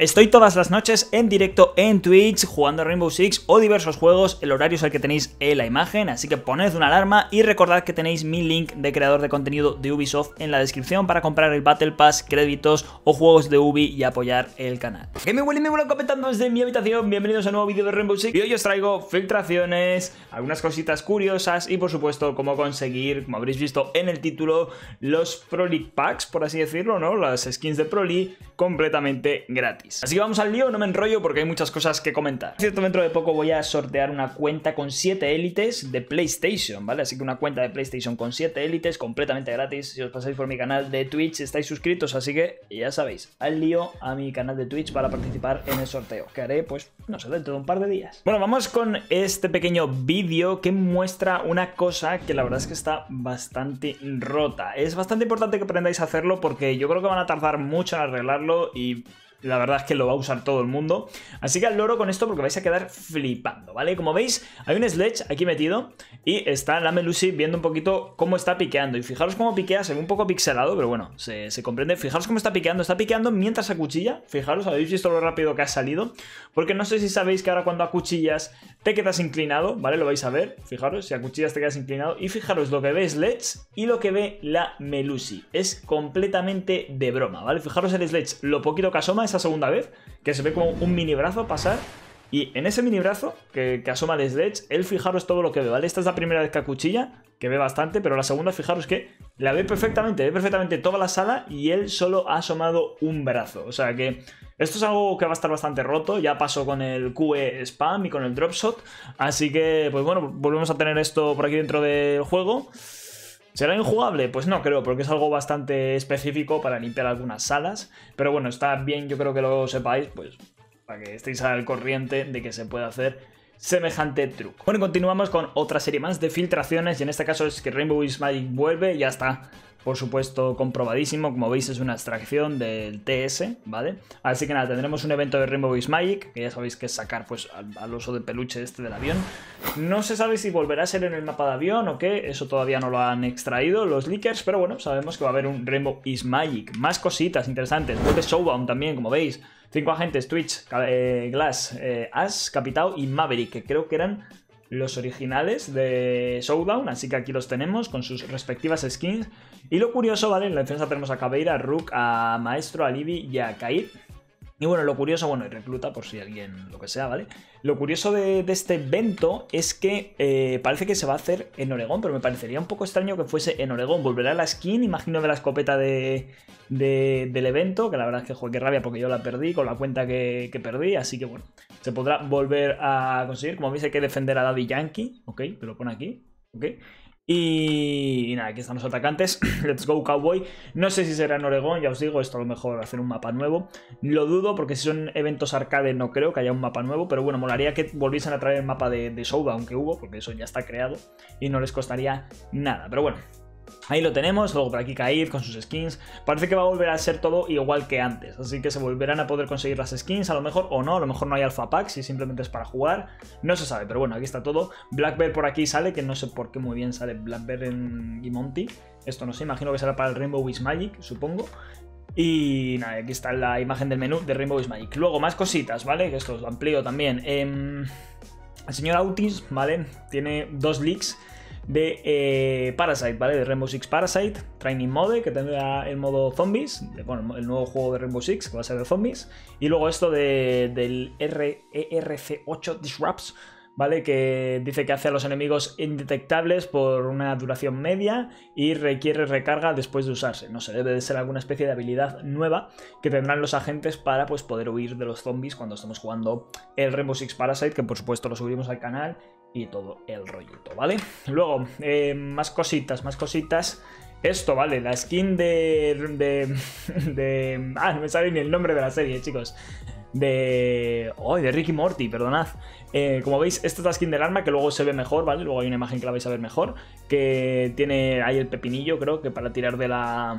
Estoy todas las noches en directo en Twitch jugando Rainbow Six o diversos juegos, el horario es el que tenéis en la imagen, así que poned una alarma y recordad que tenéis mi link de creador de contenido de Ubisoft en la descripción para comprar el Battle Pass, créditos o juegos de Ubi y apoyar el canal. Que me huele y me vuelvo comentando desde mi habitación, bienvenidos a un nuevo vídeo de Rainbow Six y hoy os traigo filtraciones, algunas cositas curiosas y por supuesto cómo conseguir, como habréis visto en el título, los Pro League Packs, por así decirlo, ¿no? Las skins de Pro League completamente gratis. Así que vamos al lío, no me enrollo porque hay muchas cosas que comentar. Cierto, dentro de poco voy a sortear una cuenta con 7 élites de PlayStation, ¿vale? Así que una cuenta de PlayStation con 7 élites completamente gratis. Si os pasáis por mi canal de Twitch, estáis suscritos, así que ya sabéis, al lío a mi canal de Twitch para participar en el sorteo, que haré, pues, no sé, dentro de un par de días. Bueno, vamos con este pequeño vídeo que muestra una cosa que la verdad es que está bastante rota. Es bastante importante que aprendáis a hacerlo porque yo creo que van a tardar mucho en arreglarlo y la verdad es que lo va a usar todo el mundo. Así que al loro con esto porque vais a quedar flipando, ¿vale? Como veis, hay un sledge aquí metido y está la Melusi viendo un poquito cómo está piqueando. Y fijaros cómo piquea, se ve un poco pixelado, pero bueno, se, comprende. Fijaros cómo está piqueando, está piqueando mientras acuchilla. Fijaros, habéis visto lo rápido que ha salido. Porque no sé si sabéis que ahora cuando acuchillas te quedas inclinado, ¿vale? Lo vais a ver. Fijaros, si acuchillas te quedas inclinado. Y fijaros lo que ve Sledge y lo que ve la Melusi. Es completamente de broma, ¿vale? Fijaros el Sledge, lo poquito que asoma esa segunda vez, que se ve como un mini brazo pasar. Y en ese mini brazo que, asoma el Sledge, él fijaros todo lo que ve, ¿vale? Esta es la primera vez que acuchilla, que ve bastante, pero la segunda, fijaros que la ve perfectamente, ve perfectamente toda la sala y él solo ha asomado un brazo. O sea que esto es algo que va a estar bastante roto, ya pasó con el QE Spam y con el Drop Shot, así que, pues bueno, volvemos a tener esto por aquí dentro del juego. ¿Será injugable? Pues no creo, porque es algo bastante específico para limpiar algunas salas. Pero bueno, está bien, yo creo que lo sepáis, pues para que estéis al corriente de que se puede hacer semejante truco. Bueno, continuamos con otra serie más de filtraciones y en este caso es que Rainbow Is Magic vuelve, ya está por supuesto comprobadísimo, como veis es una extracción del TS, ¿vale? Así que nada, tendremos un evento de Rainbow Is Magic, que ya sabéis que es sacar pues al, oso de peluche este del avión. No se sabe si volverá a ser en el mapa de avión o qué, eso todavía no lo han extraído los leakers, pero bueno, sabemos que va a haber un Rainbow Is Magic. Más cositas interesantes, de Showdown también, como veis. Cinco agentes, Twitch, eh, Glass, eh, Ash, Capitao y Maverick, que creo que eran los originales de Showdown, así que aquí los tenemos con sus respectivas skins. Y lo curioso, ¿vale? En la defensa tenemos a Cabeira, a Rook, a Maestro, a Libby y a Kair. Y bueno, lo curioso, bueno, y recluta por si alguien lo que sea, ¿vale? Lo curioso de, este evento es que eh, parece que se va a hacer en Oregón, pero me parecería un poco extraño que fuese en Oregón. Volverá la skin, imagino, de la escopeta de, del evento, que la verdad es que juegue rabia porque yo la perdí con la cuenta que, perdí, así que bueno, se podrá volver a conseguir. Como veis hay que defender a Daddy Yankee, ok, pero lo pone aquí, ok. Y, nada, aquí están los atacantes. Let's go, Cowboy. No sé si será en Oregón, ya os digo, esto a lo mejor hacer un mapa nuevo. Lo dudo, porque si son eventos arcade no creo que haya un mapa nuevo, pero bueno, molaría que volviesen a traer el mapa de, de Showdown que hubo, porque eso ya está creado y no les costaría nada. Pero bueno, Ahí lo tenemos, luego por aquí Kaid con sus skins. Parece que va a volver a ser todo igual que antes, así que se volverán a poder conseguir las skins, a lo mejor o no, a lo mejor no hay alpha pack, si simplemente es para jugar, no se sabe, pero bueno, aquí está todo. Black Bear por aquí sale, que no sé por qué muy bien sale Black Bear en Gimonti. Esto no sé, imagino que será para el Rainbow is Magic, supongo. Y nada, aquí está la imagen del menú de Rainbow is Magic. Luego, más cositas, ¿vale? Que esto lo amplío también. Em, el señor Autis, ¿vale? Tiene dos leaks de eh, Parasite, ¿vale? De Rainbow Six Parasite, Training Mode, que tendrá el modo zombies, bueno, el nuevo juego de Rainbow Six, que va a ser de zombies, y luego esto de, del ERC8 Disrupts, ¿vale? Que dice que hace a los enemigos indetectables por una duración media y requiere recarga después de usarse. No sé, debe de ser alguna especie de habilidad nueva que tendrán los agentes para pues, poder huir de los zombies cuando estemos jugando el Rainbow Six Parasite, que por supuesto lo subiremos al canal y todo el rollito, ¿vale? Luego, eh, más cositas, más cositas. Esto, ¿vale? La skin de, de, de... Ah, no me sale ni el nombre de la serie, chicos. De... Oh, de Ricky Morty, perdonad. Eh, como veis, esta es la skin del arma que luego se ve mejor, ¿vale? Luego hay una imagen que la vais a ver mejor. Que tiene ahí el pepinillo, creo, que para tirar de la...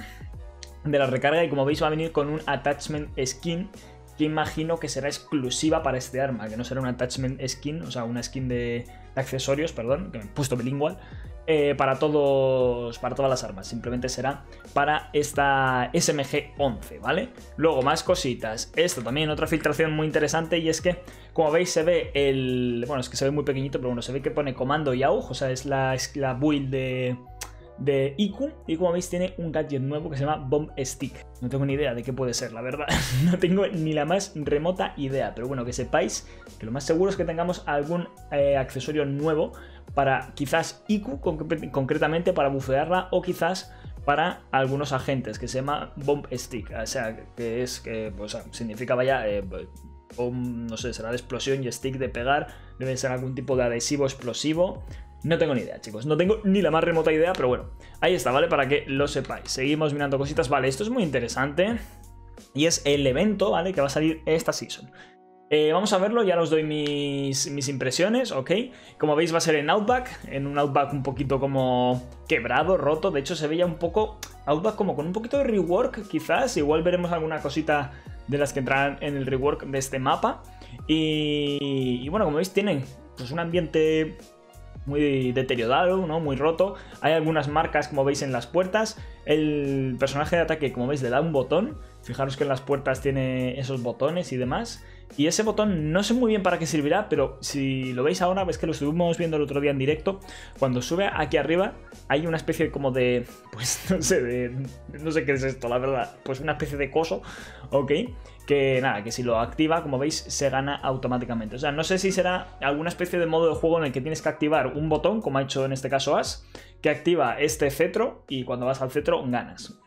De la recarga. Y como veis va a venir con un attachment skin que imagino que será exclusiva para este arma, que no será un attachment skin, o sea, una skin de, accesorios, perdón, que me he puesto bilingual, eh, para, todos, para todas las armas. Simplemente será para esta SMG-11, ¿vale? Luego, más cositas. Esto también, otra filtración muy interesante, y es que, como veis, se ve el... Bueno, es que se ve muy pequeñito, pero bueno, se ve que pone comando YAUG, o sea, es la, es la build de de Iku y como veis tiene un gadget nuevo que se llama Bomb Stick. No tengo ni idea de qué puede ser, la verdad. no tengo ni la más remota idea, pero bueno, que sepáis que lo más seguro es que tengamos algún eh, accesorio nuevo para quizás Iku concretamente para bufearla o quizás para algunos agentes que se llama Bomb Stick, o sea, que es que pues, significa vaya eh, no sé, será de explosión y stick de pegar, debe ser algún tipo de adhesivo explosivo. No tengo ni idea, chicos. No tengo ni la más remota idea, pero bueno. Ahí está, ¿vale? Para que lo sepáis. Seguimos mirando cositas. Vale, esto es muy interesante. Y es el evento, ¿vale? Que va a salir esta season. Eh, vamos a verlo, ya os doy mis, mis, impresiones, ¿ok? Como veis va a ser en Outback, en un Outback un poquito como quebrado, roto, de hecho se veía un poco Outback como con un poquito de rework quizás, igual veremos alguna cosita de las que entrarán en el rework de este mapa. Y, y bueno, como veis tienen pues un ambiente muy deteriorado, ¿no? Muy roto. Hay algunas marcas, como veis, en las puertas. El personaje de ataque, como veis, le da un botón. Fijaros que en las puertas tiene esos botones y demás. Y ese botón no sé muy bien para qué servirá, pero si lo veis ahora, ves que lo estuvimos viendo el otro día en directo. Cuando sube aquí arriba hay una especie como de... Pues no sé, de, no sé qué es esto, la verdad. Pues una especie de coso, ¿ok? Que nada, que si lo activa, como veis, se gana automáticamente. O sea, no sé si será alguna especie de modo de juego en el que tienes que activar un botón, como ha hecho en este caso As, que activa este cetro y cuando vas al cetro ganas.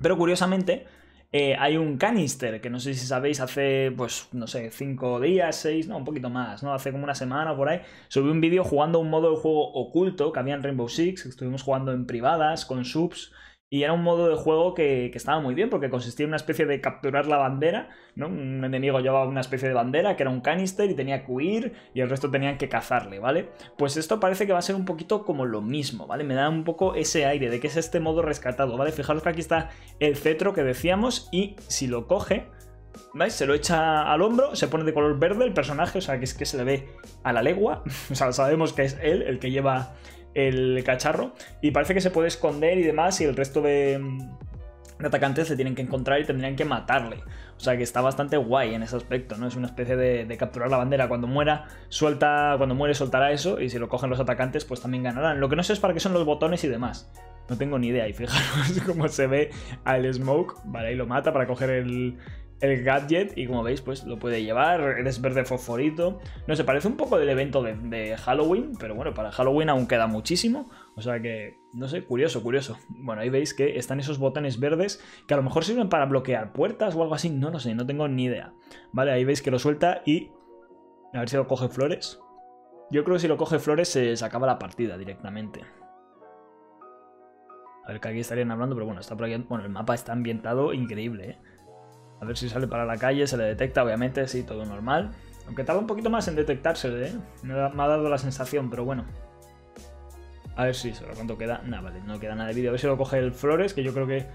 Pero curiosamente eh, hay un canister, que no sé si sabéis, hace, pues, no sé, 5 días, 6, no, un poquito más, ¿no? Hace como una semana por ahí, subí un vídeo jugando un modo de juego oculto que había en Rainbow Six, que estuvimos jugando en privadas, con subs, y era un modo de juego que, estaba muy bien porque consistía en una especie de capturar la bandera, ¿no? Un enemigo llevaba una especie de bandera que era un canister y tenía que huir y el resto tenían que cazarle, ¿vale? Pues esto parece que va a ser un poquito como lo mismo, ¿vale? Me da un poco ese aire de que es este modo rescatado, ¿vale? Fijaros que aquí está el cetro que decíamos y si lo coge... ¿Veis? Se lo echa al hombro, se pone de color verde el personaje, o sea que es que se le ve a la legua. O sea, sabemos que es él el que lleva el cacharro y parece que se puede esconder y demás y el resto de, atacantes se tienen que encontrar y tendrían que matarle. O sea que está bastante guay en ese aspecto, ¿no? Es una especie de, capturar la bandera. Cuando muera, suelta. Cuando muere, soltará eso. Y si lo cogen los atacantes, pues también ganarán. Lo que no sé es para qué son los botones y demás. No tengo ni idea. Y fijaros cómo se ve al Smoke. Vale, ahí lo mata para coger el, el gadget y como veis pues lo puede llevar, eres verde fosforito, no sé, parece un poco del evento de, Halloween, pero bueno, para Halloween aún queda muchísimo, o sea que, no sé, curioso, curioso. Bueno, ahí veis que están esos botones verdes que a lo mejor sirven para bloquear puertas o algo así, no lo sé, no tengo ni idea. Vale, ahí veis que lo suelta y... A ver si lo coge Flores. Yo creo que si lo coge Flores se, se acaba la partida directamente. A ver que aquí estarían hablando, pero bueno, está por aquí... Bueno, el mapa está ambientado increíble, ¿eh? A ver si sale para la calle, se le detecta, obviamente, sí, todo normal. Aunque tarda un poquito más en detectarse, ¿eh? Me, ha, dado la sensación, pero bueno. A ver si, ¿sobre cuánto queda? Nada, vale, no queda nada de vídeo. A ver si lo coge el Flores, que yo creo que...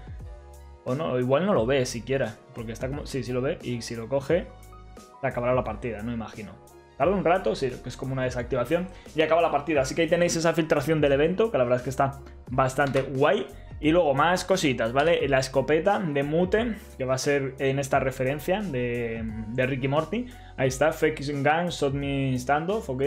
O no, igual no lo ve siquiera. Porque está como... Sí, sí lo ve. Y si lo coge, se acabará la partida, no imagino. Tarda un rato, sí, que es como una desactivación. Y acaba la partida. Así que ahí tenéis esa filtración del evento, que la verdad es que está bastante guay. Y luego más cositas, ¿vale? La escopeta de Mute, que va a ser en esta referencia de, de Ricky Morty. Ahí está, Fake Gun, Shot Me Standoff, ok.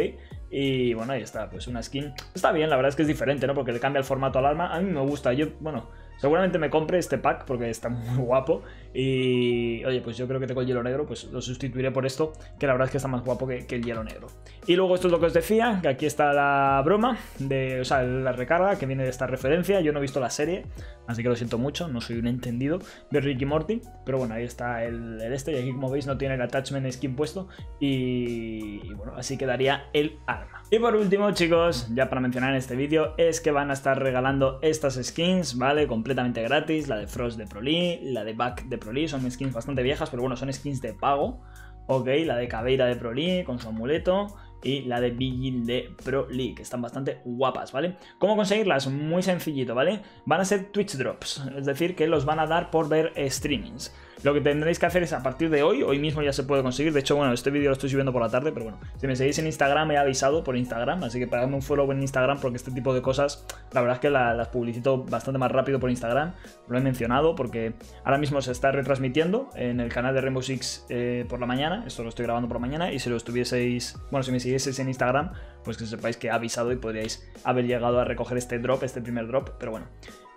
Y bueno, ahí está, pues una skin. Está bien, la verdad es que es diferente, ¿no? Porque le cambia el formato al arma. A mí me gusta, yo, bueno, Seguramente me compre este pack porque está muy guapo. Y oye, pues yo creo que tengo el hielo negro, pues lo sustituiré por esto, que la verdad es que está más guapo que, el hielo negro. Y luego esto es lo que os decía, que aquí está la broma, de, o sea, la recarga que viene de esta referencia. Yo no he visto la serie, así que lo siento mucho, no soy un entendido de Ricky Morty. Pero bueno, ahí está el, este, y aquí como veis no tiene el attachment skin puesto. Y, bueno, así quedaría el arma. Y por último, chicos, ya para mencionar en este vídeo, es que van a estar regalando estas skins, ¿vale? Completamente gratis, la de Frost de Proli, la de Back de Proli, son skins bastante viejas, pero bueno, son skins de pago. Ok, la de Caveira de Proli con su amuleto y la de Vigil de Pro League, que están bastante guapas, ¿vale? ¿Cómo conseguirlas? Muy sencillito, ¿vale? Van a ser Twitch Drops, es decir, que los van a dar por ver streamings. Lo que tendréis que hacer es a partir de hoy, hoy mismo ya se puede conseguir. De hecho, bueno, este vídeo lo estoy subiendo por la tarde, pero bueno, si me seguís en Instagram, he avisado por Instagram, así que pagadme un follow en Instagram porque este tipo de cosas, la verdad es que las publicito bastante más rápido por Instagram. Lo he mencionado porque ahora mismo se está retransmitiendo en el canal de Rainbow Six eh, por la mañana. Esto lo estoy grabando por la mañana y si lo estuvieseis, bueno, si me siguieseis en Instagram, pues que sepáis que he avisado y podríais haber llegado a recoger este drop, este primer drop, pero bueno.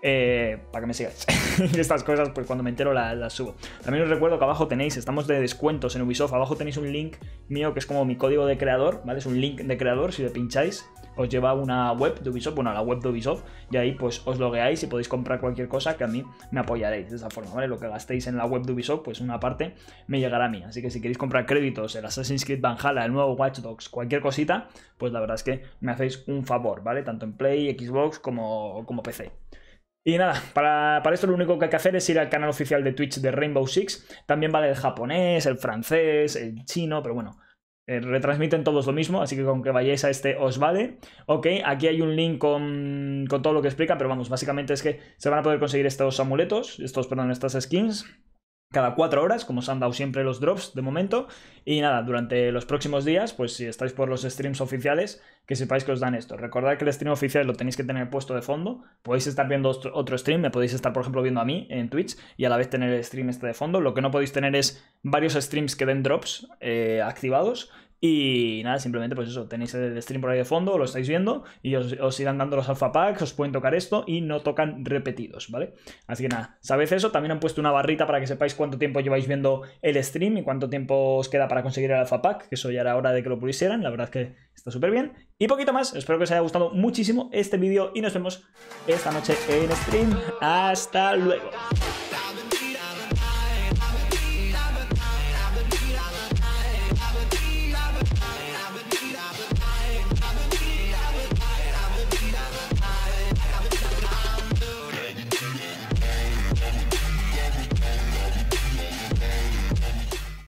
Eh, para que me sigáis. Estas cosas, pues cuando me entero las, subo. También os recuerdo que abajo tenéis, estamos de descuentos en Ubisoft, abajo tenéis un link mío que es como mi código de creador, ¿vale? Es un link de creador, si le pincháis os lleva a una web de Ubisoft, bueno, a la web de Ubisoft, y ahí pues os logueáis y podéis comprar cualquier cosa que a mí me apoyaréis de esa forma, ¿vale? Lo que gastéis en la web de Ubisoft, pues una parte me llegará a mí. Así que si queréis comprar créditos, el Assassin's Creed Valhalla, el nuevo Watch Dogs, cualquier cosita, pues la verdad es que me hacéis un favor, ¿vale? Tanto en Play, Xbox como, como PC. Y nada, para, esto lo único que hay que hacer es ir al canal oficial de Twitch de Rainbow Six. También vale el japonés, el francés, el chino, pero bueno, eh, retransmiten todos lo mismo, así que con que vayáis a este os vale. Ok, aquí hay un link con, con todo lo que explica, pero vamos, básicamente es que se van a poder conseguir estos amuletos, estos, perdón, estas skins cada cuatro horas, como se han dado siempre los drops de momento. Y nada, durante los próximos días, pues si estáis por los streams oficiales, que sepáis que os dan esto. Recordad que el stream oficial lo tenéis que tener puesto de fondo. Podéis estar viendo otro stream, me podéis estar, por ejemplo, viendo a mí en Twitch y a la vez tener el stream este de fondo. Lo que no podéis tener es varios streams que den drops eh, activados y nada, simplemente pues eso, tenéis el stream por ahí de fondo, lo estáis viendo y os, irán dando los alpha packs, os pueden tocar esto y no tocan repetidos, ¿vale? Así que nada, sabéis eso, también han puesto una barrita para que sepáis cuánto tiempo lleváis viendo el stream y cuánto tiempo os queda para conseguir el alpha pack, que eso ya era hora de que lo pusieran, la verdad es que está súper bien. Y poquito más, espero que os haya gustado muchísimo este vídeo y nos vemos esta noche en stream. Hasta luego.